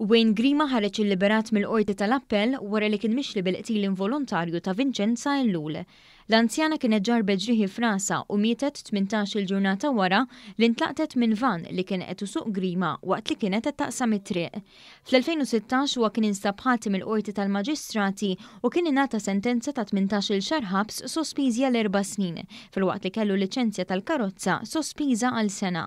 Wayne Grima ħareġ illiberat mill-Qorti tal-Appell wara li kien mixli bil-qtil involontarju ta' Vincenza Ellul. L-anzjana kienet ġarbet ġrieħi f'rasha u mietet 18-il ġurnata wara li ntlaqtet minn van li kien qed isuq Grima waqt li kienet qed taqsam it-triq. Fl-2016 huwa kien instab ħati mill-Qorti tal-Maġistrati u kien ingħata sentenza ta' tmintax-il xahar ħabs sospiżi għal erba' snin, filwaqt li kellu l-liċenzja tal-karozza sospiża għal sena.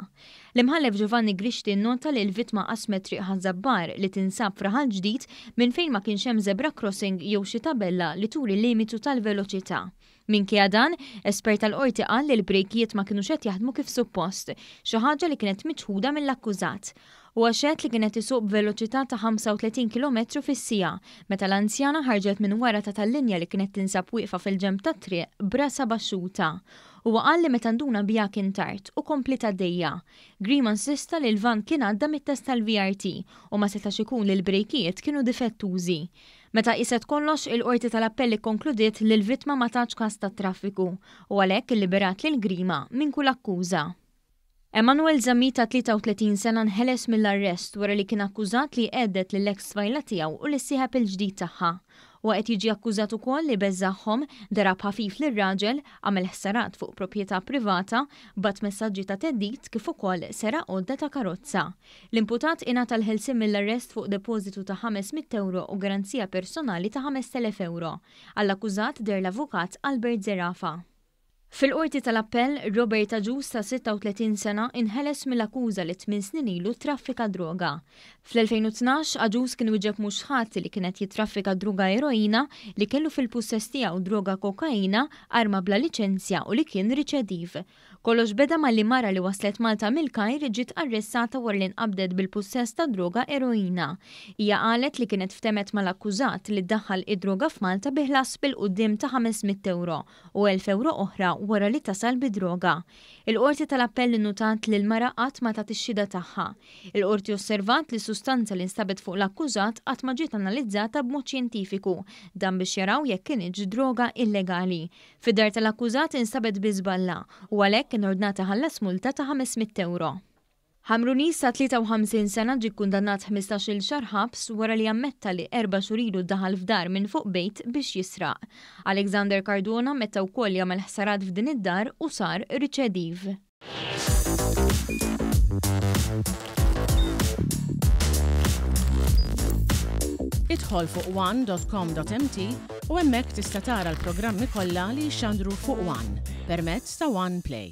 L-Imħallef Giovanni Grixti nnota li l-vittma qasmet Triq Ħaż-Żabbar li tinsab f'Raħal Ġdid minn fejn ma kienx hemm zebra crossing jew xi tabella li turi limitu tal-veloċità. Minkejja dan, espert tal-Qorti qal li l-brejkijiet ma kinux qed jaħdmu kif suppost, xi ħaġa li kienet miċħuda mill-akkużat. Huwa xehed li kien qed isuq b'veloċità ta' 35 kilometru fis-siegħa, meta l-anzjana ħarġet minn wara ta' tal-linja li kienet tinsab wieqfa fil-ġenb tat-triq b'rasha baxxuta. Huwa qal li meta nduna biha kien tard u kompliet għaddejja. Grima nsista li l-vann kien għadda mit-test tal-VRT u ma setax ikun li l-brejkijiet kienu difettużi. Meta qieset kollox, il-Qorti tal-Appell ikkonkludiet li l-vittma ma tatx każ tat-traffiku u għalhekk illiberat lil Grima minn kull akkuża. Emmanuel Zammita 33 sena nħeles mill-arrest wara li kien akkużat li għedded lill-eks tfajla tiegħu u lis-sieħeb il-ġdid tagħha. Huwa qed jiġi akkużat ukoll li beżżagħhom, darab ħafif lir-raġel, għamel ħsarat fuq proprjetà privata, bagħat messaġġi ta' theddid kif ukoll seraq għodda ta' karozza. L-imputat ingħata l-ħelsien mill-arrest fuq depożitu ta' ħames mitt ewro u garanzija personali ta' ħamest elef ewro. Għall-akkużat deher l-Avukat Albert Zerafa. Fil-Qorti tal-Appell, Robert Agius ta' 36 sena inħeles mill-akkuża li tmien snin ilu ttraffika droga. Fl-2012, Agius kien wieġeb mhux ħati li kien qed jittraffika druga eroina, li kellu fil-pussess tiegħu droga kokaina, arma bla liċenzja u li kien riċediv. Kollox beda malli mara li waslet Malta mill-Kajr ġiet arrestata wara li nqabdet bil-pussess ta' droga eroina. Hija qalet li kienet ftemet mal-akkużat li ddaħħal id-droga f'Malta bi ħlas bil-quddiem ta' ħames mitt ewro u elf ewro oħra wara li tasal bid-droga. Il-Qorti tal-Appell innutat li l-mara qatt ma tat ix-xhieda tagħha. Il-Qorti osservat li s-sustanza li nstabet fuq l-akkużat qatt ma ġiet analizzata b'mod xjentifiku, dan biex jaraw jekk kinitx droga illegali. Fid-dar tal-akkużat instabet biss balla u għalhekk kien ordnat iħallas multa ta' 500 ewro. Hamrounis ta' 53 sena ġie kkundannat ħmistax-il xahar ħabs wara li ammetta li erba' xhur ilu daħal f'dar minn fuq bejt biex jisraq. Alexander Cardona ammetta wkoll li għamel ħsarat f'din id-dar u sar riċediv. Idħol fuq one.com.mt u hemmhekk tista' tara l-programmi kollha li jxandru fuq One permezz ta' One Play.